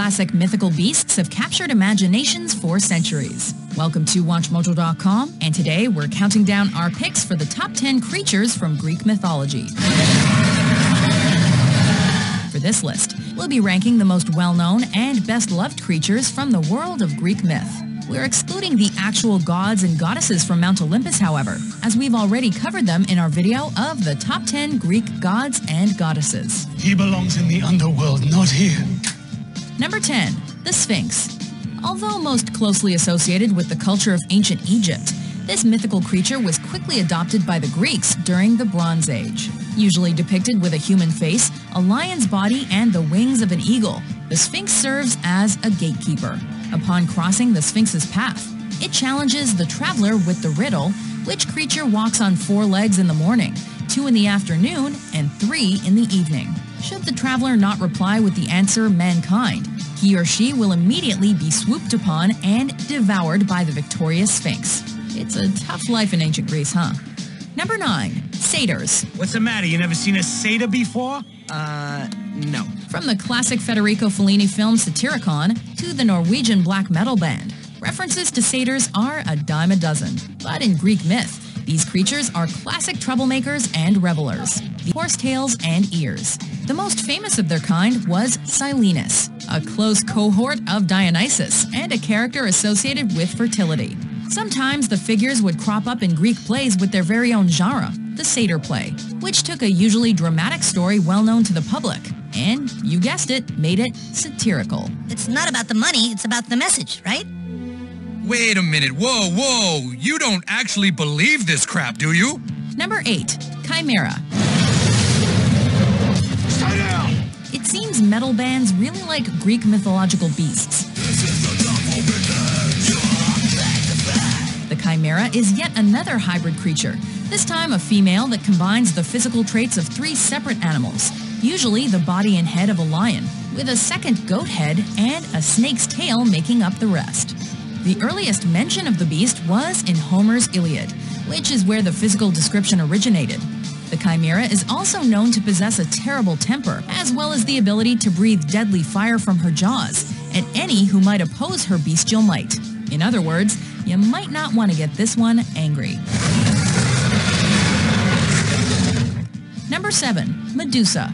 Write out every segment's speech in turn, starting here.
classic mythical beasts have captured imaginations for centuries. Welcome to WatchMojo.com, and today we're counting down our picks for the top 10 creatures from Greek mythology. For this list, we'll be ranking the most well-known and best-loved creatures from the world of Greek myth. We're excluding the actual gods and goddesses from Mount Olympus, however, as we've already covered them in our video of the top 10 Greek gods and goddesses. He belongs in the underworld, not here. Number 10. The Sphinx. Although most closely associated with the culture of ancient Egypt, this mythical creature was quickly adopted by the Greeks during the Bronze Age. Usually depicted with a human face, a lion's body, and the wings of an eagle, the Sphinx serves as a gatekeeper. Upon crossing the Sphinx's path, it challenges the traveler with the riddle, which creature walks on four legs in the morning, two in the afternoon, and three in the evening. Should the traveler not reply with the answer mankind, he or she will immediately be swooped upon and devoured by the victorious Sphinx. It's a tough life in ancient Greece, huh? Number 9. Satyrs. What's the matter? You never seen a satyr before? Uh, no. From the classic Federico Fellini film Satyricon to the Norwegian black metal band, references to satyrs are a dime a dozen. But in Greek myth, these creatures are classic troublemakers and revelers, horsetails and ears. The most famous of their kind was Silenus, a close cohort of Dionysus and a character associated with fertility. Sometimes the figures would crop up in Greek plays with their very own genre, the satyr play, which took a usually dramatic story well known to the public, and, you guessed it, made it satirical. It's not about the money, it's about the message, right? Wait a minute, whoa, whoa, you don't actually believe this crap, do you? Number 8. Chimera. Metal bands really like Greek mythological beasts. The chimera is yet another hybrid creature, this time a female that combines the physical traits of three separate animals, usually the body and head of a lion, with a second goat head and a snake's tail making up the rest. The earliest mention of the beast was in Homer's Iliad, which is where the physical description originated. The chimera is also known to possess a terrible temper, as well as the ability to breathe deadly fire from her jaws at any who might oppose her bestial might. In other words, you might not want to get this one angry. Number 7. Medusa.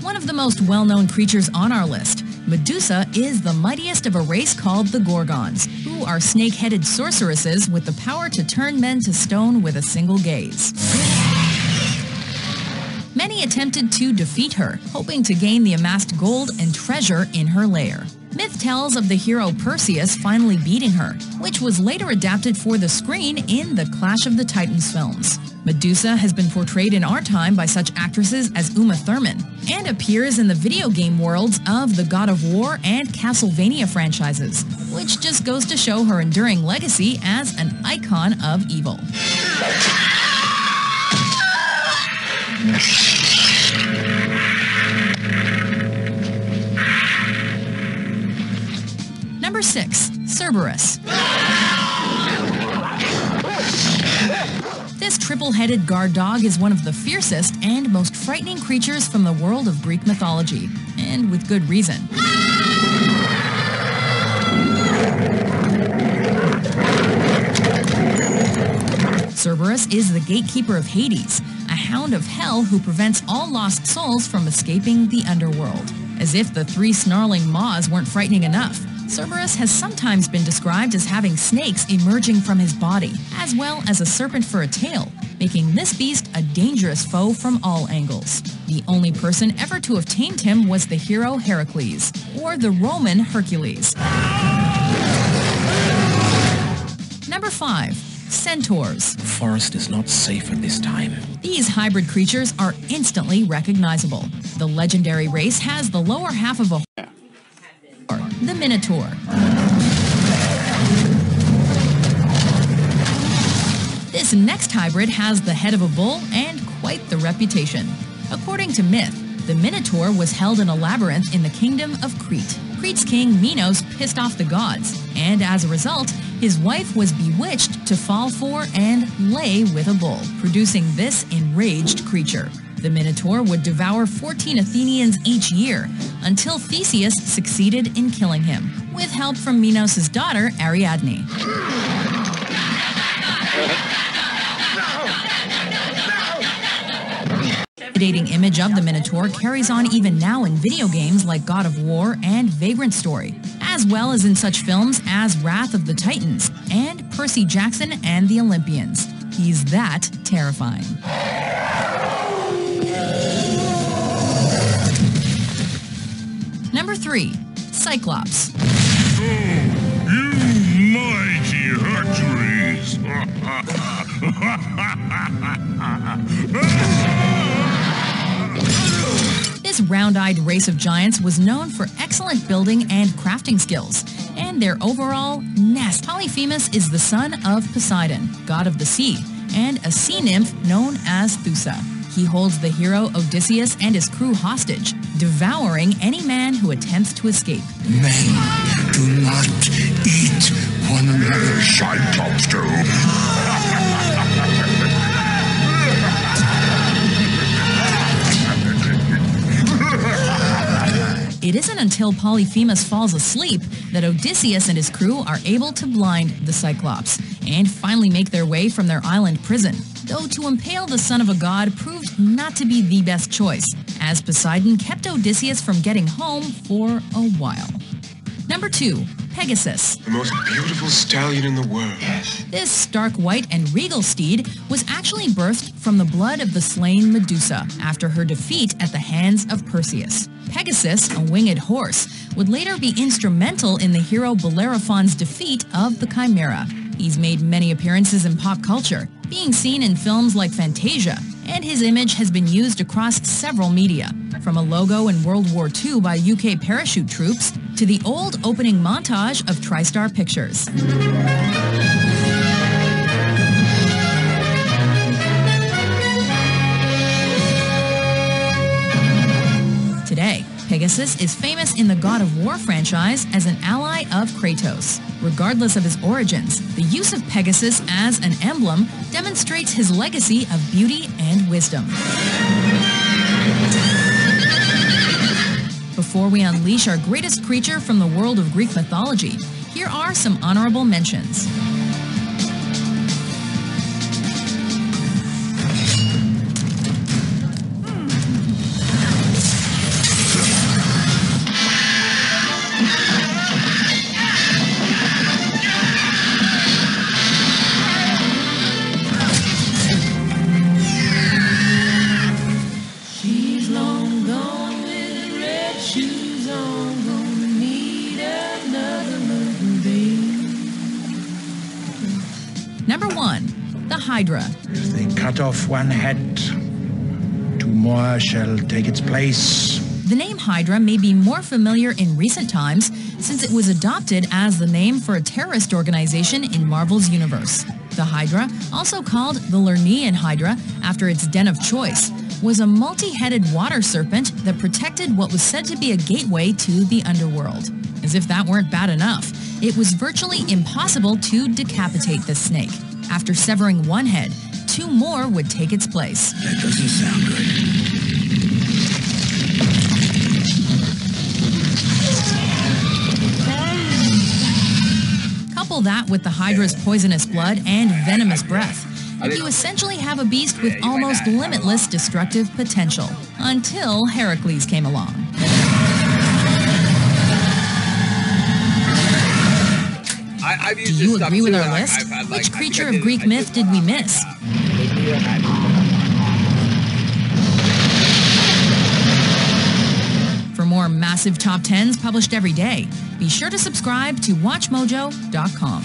One of the most well-known creatures on our list, Medusa is the mightiest of a race called the Gorgons, are snake-headed sorceresses with the power to turn men to stone with a single gaze. Many attempted to defeat her, hoping to gain the amassed gold and treasure in her lair. Myth tells of the hero Perseus finally beating her, which was later adapted for the screen in the Clash of the Titans films. Medusa has been portrayed in our time by such actresses as Uma Thurman and appears in the video game worlds of the God of War and Castlevania franchises, which just goes to show her enduring legacy as an icon of evil. Number 6. Cerberus. This triple-headed guard dog is one of the fiercest and most frightening creatures from the world of Greek mythology, and with good reason. Cerberus is the gatekeeper of Hades, a hound of hell who prevents all lost souls from escaping the underworld. As if the three snarling maws weren't frightening enough, Cerberus has sometimes been described as having snakes emerging from his body, as well as a serpent for a tail, making this beast a dangerous foe from all angles. The only person ever to have tamed him was the hero Heracles, or the Roman Hercules. Number 5. Centaurs. The forest is not safe at this time. These hybrid creatures are instantly recognizable. The legendary race has the lower half of a the Minotaur. This next hybrid has the head of a bull and quite the reputation. According to myth, the Minotaur was held in a labyrinth in the kingdom of Crete. Crete's king Minos pissed off the gods, and as a result, his wife was bewitched to fall for and lay with a bull, producing this enraged creature. The Minotaur would devour 14 Athenians each year until Theseus succeeded in killing him, with help from Minos' daughter, Ariadne. intimidating image of the Minotaur carries on even now in video games like God of War and Vagrant Story, as well as in such films as Wrath of the Titans and Percy Jackson and the Olympians. He's that terrifying. 3. Cyclops. Oh, you mighty Hercules! This round-eyed race of giants was known for excellent building and crafting skills, and their overall nest. Polyphemus is the son of Poseidon, god of the sea, and a sea nymph known as Thoosa. He holds the hero Odysseus and his crew hostage, devouring any man who attempts to escape. Men do not eat one another, Cyclops do. It isn't until Polyphemus falls asleep that Odysseus and his crew are able to blind the Cyclops and finally make their way from their island prison. Though to impale the son of a god proved not to be the best choice, as Poseidon kept Odysseus from getting home for a while. Number 2. Pegasus. The most beautiful stallion in the world. Yes. This stark white and regal steed was actually birthed from the blood of the slain Medusa after her defeat at the hands of Perseus. Pegasus, a winged horse, would later be instrumental in the hero Bellerophon's defeat of the Chimera. He's made many appearances in pop culture, being seen in films like Fantasia, and his image has been used across several media, from a logo in World War II by UK parachute troops to the old opening montage of TriStar Pictures. Pegasus is famous in the God of War franchise as an ally of Kratos. Regardless of his origins, the use of Pegasus as an emblem demonstrates his legacy of beauty and wisdom. Before we unleash our greatest creature from the world of Greek mythology, here are some honorable mentions. Number one, the Hydra. If they cut off one head, two more shall take its place. The name Hydra may be more familiar in recent times since it was adopted as the name for a terrorist organization in Marvel's universe. The Hydra, also called the Lernaean Hydra after its den of choice, was a multi-headed water serpent that protected what was said to be a gateway to the underworld. As if that weren't bad enough, it was virtually impossible to decapitate the snake. After severing one head, two more would take its place. That doesn't sound good. Couple that with the Hydra's poisonous blood and venomous breath, and you essentially have a beast with almost limitless destructive potential. Until Heracles came along. I, I've used Do you agree with our list? I've like, Which think creature of Greek myth did we miss? For more massive top 10s published every day, be sure to subscribe to WatchMojo.com.